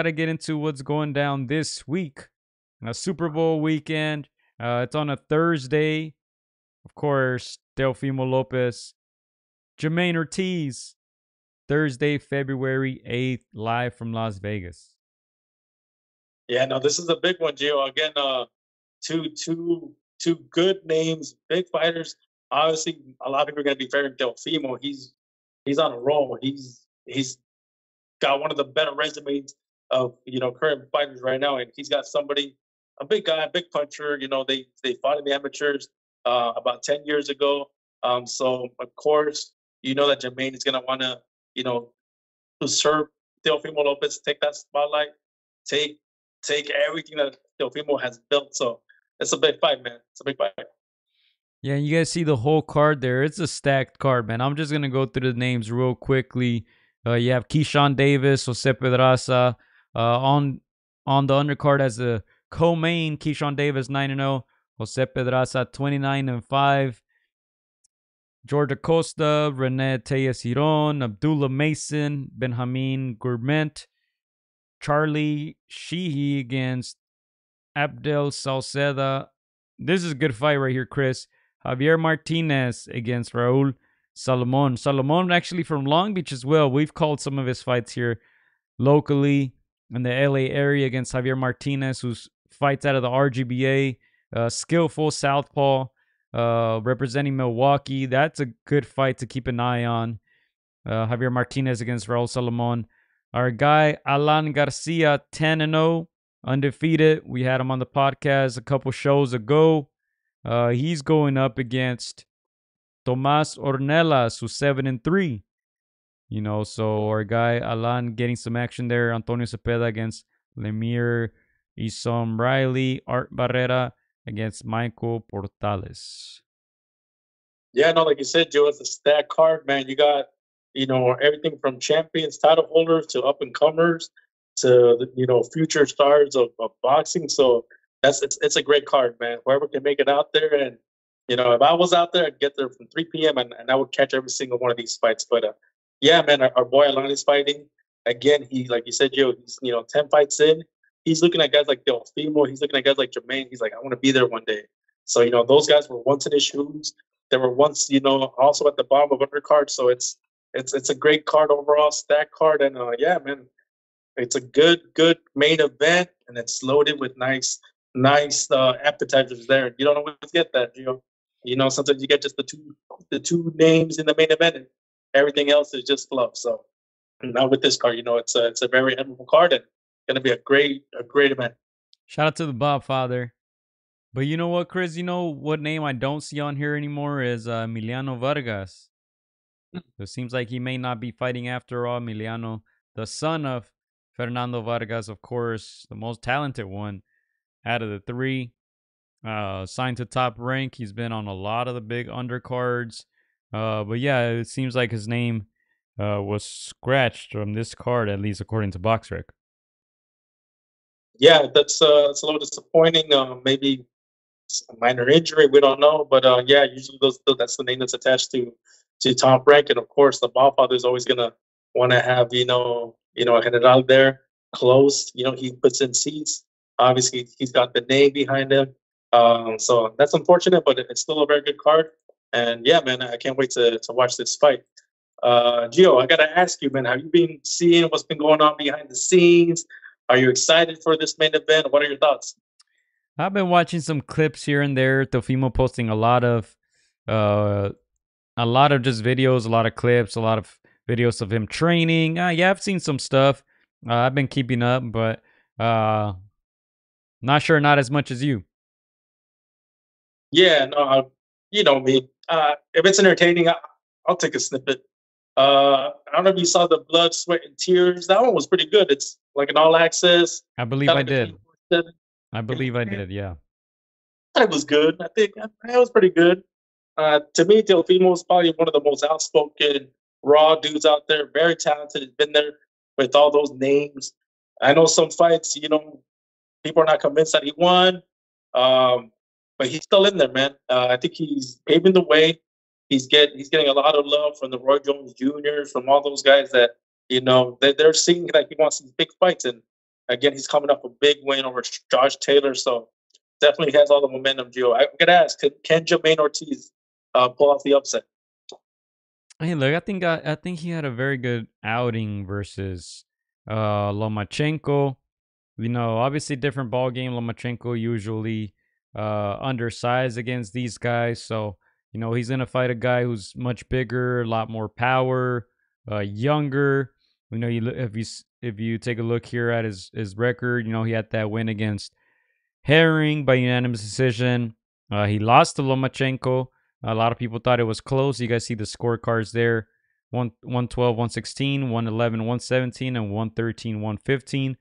got to get into what's going down this week. A Super Bowl weekend. Uh, it's on a Thursday. Of course, Teofimo Lopez, Jamaine Ortiz, Thursday, February 8th, live from Las Vegas. Yeah, no, this is a big one, Gio. Again, uh, two, two, two good names, big fighters. Obviously, a lot of people are going to be favoring Teofimo. He's he's on a roll. He's he's got one of the better resumes of you know current fighters right now, and he's got somebody, a big guy, a big puncher. You know, they they fought in the amateurs uh, about ten years ago. Um, so of course, you know that Jamaine is gonna want to you know usurp Teofimo Lopez, take that spotlight, take take everything that Teofimo has built. So it's a big fight, man. It's a big fight. Yeah, you guys see the whole card there. It's a stacked card, man. I'm just gonna go through the names real quickly. Uh, you have Keyshawn Davis, Jose Pedraza. Uh, on on the undercard as a co-main, Keyshawn Davis 9 0, Jose Pedraza 29 and 5. George Acosta, Rene Tellez Abdullah Mason, Benjamin Gurment, Charlie Sheehy against Abdel Salceda. This is a good fight right here, Chris. Javier Martinez against Raul Salomon. Salomon actually from Long Beach as well. We've called some of his fights here locally in the LA area against Javier Martinez, who fights out of the RGBA. Uh, skillful southpaw, uh, representing Milwaukee. That's a good fight to keep an eye on. Uh, Javier Martinez against Raul Salomon. Our guy Alan Garcia, 10 and 0, undefeated. We had him on the podcast a couple shows ago. Uh, he's going up against Tomas Ornelas, who's 7 and 3. You know, so our guy Alan getting some action there. Antonio Cepeda against Lemire Isom Riley, Art Barrera against Michael Portales. Yeah, no, like you said, Joe, it's a stack card, man. You got, you know, everything from champions, title holders to up and comers to you know future stars of, of boxing. So that's it's, it's a great card, man. Whoever can make it out there, and you know, if I was out there, I'd get there from 3 p.m. and, and I would catch every single one of these fights. But uh, yeah, man, our, our boy Alan is fighting again. He, like you said, Joe, he's you know 10 fights in. He's looking at guys like Teofimo. He's looking at guys like Jamaine. He's like, I want to be there one day. So you know, those guys were once in his shoes. They were once, you know, also at the bottom of undercard. So it's it's it's a great card overall, stack card, and uh, yeah, man, it's a good good main event, and it's loaded with nice nice uh, appetizers there. You don't always get that, you know. You know, sometimes you get just the two the two names in the main event, and everything else is just fluff. So now with this card, you know, it's a it's a very admirable card and gonna be a great a great event. Shout out to the Bob Father. But you know what, Chris? You know what name I don't see on here anymore is uh, Emiliano Vargas. it seems like he may not be fighting after all. Emiliano, the son of Fernando Vargas, of course, the most talented one out of the three. Uh, signed to top rank. He's been on a lot of the big undercards. Uh, but yeah, it seems like his name uh, was scratched from this card, at least according to BoxRec. Yeah, that's uh, it's a little disappointing. Uh, maybe a minor injury, we don't know. But uh, yeah, usually those that's the name that's attached to to top rank, and of course, the ball father is always gonna want to have you know you know general there close. You know, he puts in seats. Obviously, he's got the name behind him. Um, so that's unfortunate, but it's still a very good card. And yeah, man, I can't wait to, to watch this fight. Uh, Gio, I got to ask you, man, have you been seeing what's been going on behind the scenes? Are you excited for this main event? What are your thoughts? I've been watching some clips here and there. Teofimo posting a lot of, uh, a lot of just videos, a lot of clips, a lot of videos of him training. Uh, yeah, I've seen some stuff. Uh, I've been keeping up, but uh, not sure, not as much as you. Yeah, no, you know me. Uh, if it's entertaining, I, will take a snippet. Uh, I don't know if you saw the blood, sweat, and tears. That one was pretty good. It's like an all access. I believe I did. I believe I did. Yeah. It was good. I think it was pretty good. Uh, to me, Teofimo is probably one of the most outspoken, raw dudes out there. Very talented. He's been there with all those names. I know some fights, you know, people are not convinced that he won. Um, but he's still in there, man. Uh, I think he's paving the way. He's get he's getting a lot of love from the Roy Jones Juniors, from all those guys that you know they, they're seeing that he wants these big fights, and Again, he's coming up a big win over Josh Taylor, so definitely has all the momentum. Gio, I'm gonna ask, can, can Jamaine Ortiz uh, pull off the upset? Hey, look, I think I, I think he had a very good outing versus uh, Lomachenko. You know, obviously different ball game. Lomachenko usually uh, undersized against these guys, so you know he's gonna fight a guy who's much bigger, a lot more power, uh, younger. You know, you if you if you take a look here at his his record, you know he had that win against Herring by unanimous decision. Uh, he lost to Lomachenko. A lot of people thought it was close. You guys see the scorecards there. 1, 112, 116, 111, 117, and 113, 115.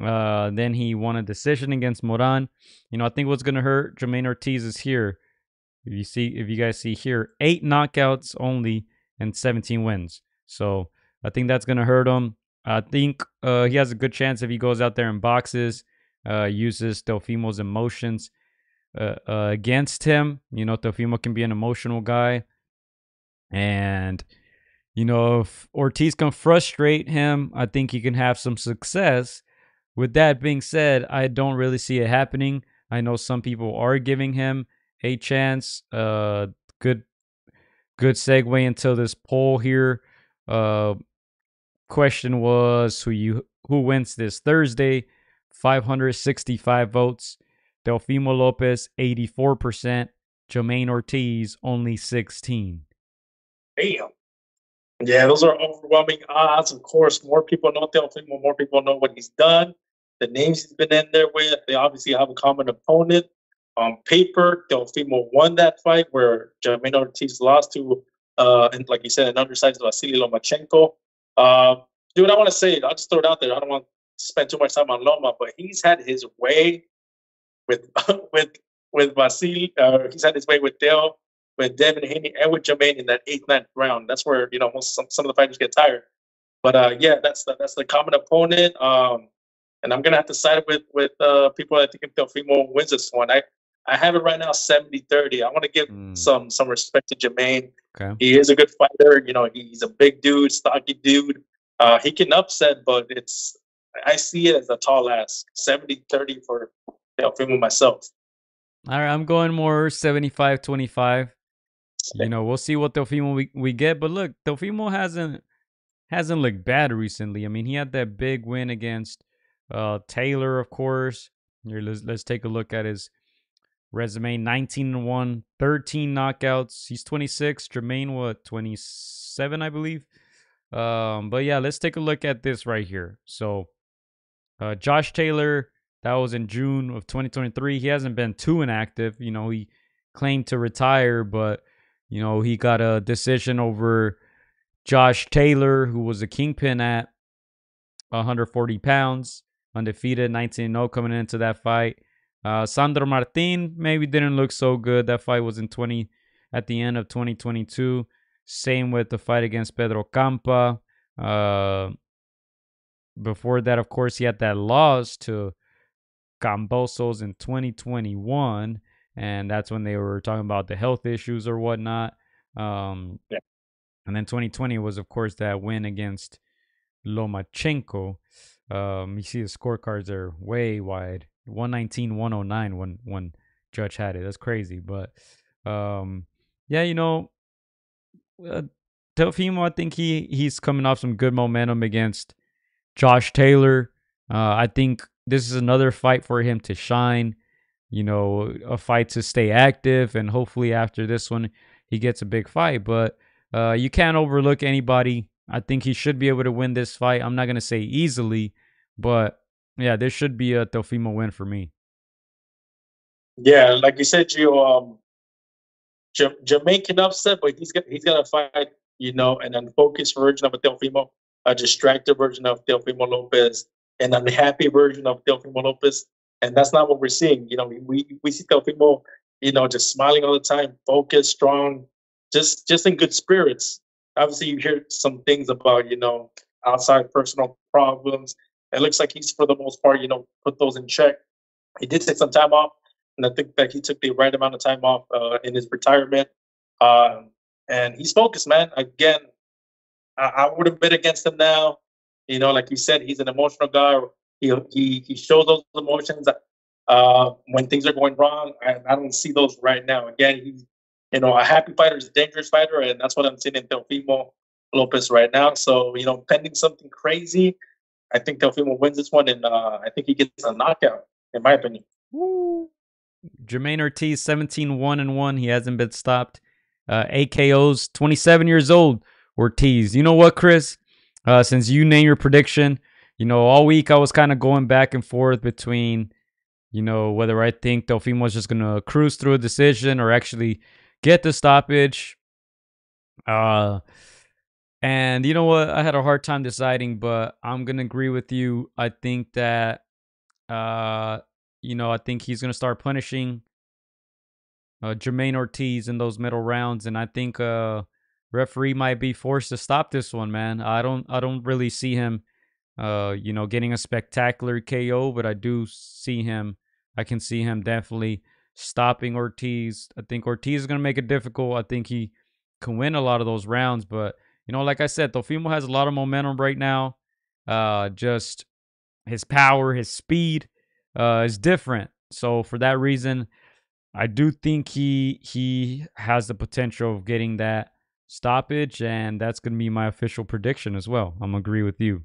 Uh, then he won a decision against Moran. You know, I think what's going to hurt Jamaine Ortiz is here. If you see, if you guys see here, eight knockouts only and 17 wins. So I think that's going to hurt him. I think uh, he has a good chance if he goes out there and boxes, uh, uses Teofimo's emotions uh, uh, against him. You know, Teofimo can be an emotional guy. And, you know, if Ortiz can frustrate him, I think he can have some success. With that being said, I don't really see it happening. I know some people are giving him a chance. Uh, good, good segue into this poll here. Uh, question was who you who wins this Thursday? 565 votes. Teofimo Lopez 84%. Jamaine Ortiz only 16. Damn. Yeah, those are overwhelming odds. Of course, more people know Teofimo, more people know what he's done, the names he's been in there with. They obviously have a common opponent. On paper, Teofimo won that fight where Jamaine Ortiz lost to, uh, and like you said, an undersized Vasily Lomachenko. Uh, dude, I want to say, I'll just throw it out there. I don't want to spend too much time on Loma, but he's had his way with with with Vasily. Uh, he's had his way with Dale, with Devin Haney, and with Jamaine in that eighth, ninth round. That's where you know most some, some of the fighters get tired. But uh, yeah, that's the, that's the common opponent. Um, and I'm gonna have to side with with uh, people that think if Teofimo wins this one. I I have it right now 70-30. I want to give mm. some some respect to Jamaine. Okay. He is a good fighter. You know, he's a big dude, stocky dude. Uh, he can upset, but it's I see it as a tall ask. 70-30 for Teofimo myself. All right, I'm going more 75-25. You know, we'll see what Teofimo we, we get. But look, Teofimo hasn't hasn't looked bad recently. I mean, he had that big win against uh, Taylor, of course. Here, let's, let's take a look at his resume 19 and 1, 13 knockouts. He's 26. Jamaine, what, 27, I believe? Um, but yeah, let's take a look at this right here. So, uh, Josh Taylor, that was in June of 2023. He hasn't been too inactive. You know, he claimed to retire, but, you know, he got a decision over Josh Taylor, who was a kingpin at 140 pounds, undefeated, 19 0 coming into that fight. Uh, Sandor Martin maybe didn't look so good. That fight was in 20 at the end of 2022. Same with the fight against Pedro Campa. Uh, before that, of course, he had that loss to Kambosos in 2021, and that's when they were talking about the health issues or whatnot. Um, yeah. And then 2020 was, of course, that win against Lomachenko. Um, you see the scorecards are way wide. 119 109 when when Judge had it. That's crazy. But um yeah, you know uh, Teofimo, I think he he's coming off some good momentum against Josh Taylor. Uh, I think this is another fight for him to shine. You know, a fight to stay active, and hopefully after this one, he gets a big fight. But uh, you can't overlook anybody. I think he should be able to win this fight. I'm not gonna say easily, but yeah, this should be a Teofimo win for me. Yeah, like you said, Gio, um, J- Jamaine can upset, but he's got he's to fight, you know, an unfocused version of a Teofimo, a distracted version of Teofimo Lopez, an unhappy version of Teofimo Lopez, and that's not what we're seeing. You know, we we see Teofimo, you know, just smiling all the time, focused, strong, just just in good spirits. Obviously, you hear some things about you know outside personal problems it looks like he's for the most part, you know, put those in check. He did take some time off, and I think that he took the right amount of time off uh, in his retirement. Um, and he's focused, man. Again, I, I would have bet against him now. You know, like you said, he's an emotional guy. he he he shows those emotions uh, when things are going wrong. I, I don't see those right now. Again, he's you know a happy fighter is a dangerous fighter, and that's what I'm seeing in Teofimo Lopez right now. So you know, pending something crazy, I think Teofimo wins this one, and uh, I think he gets a knockout, in my opinion. Jamaine Ortiz, 17 1 and 1. He hasn't been stopped. Uh, AKO's 27 years old. Ortiz. You know what, Chris? Uh, since you name your prediction, you know, all week I was kind of going back and forth between, you know, whether I think Teofimo was just going to cruise through a decision or actually get the stoppage. Uh, and you know what? I had a hard time deciding, but I'm going to agree with you. I think that, uh, you know, I think he's going to start punishing uh, Jamaine Ortiz in those middle rounds. And I think, uh, referee might be forced to stop this one, man. I don't I don't really see him uh you know getting a spectacular KO, but I do see him I can see him definitely stopping Ortiz. I think Ortiz is going to make it difficult. I think he can win a lot of those rounds, but you know like I said, Teofimo has a lot of momentum right now. Uh just his power, his speed uh is different. So for that reason, I do think he he has the potential of getting that stoppage, and that's going to be my official prediction as well. I'm agree with you.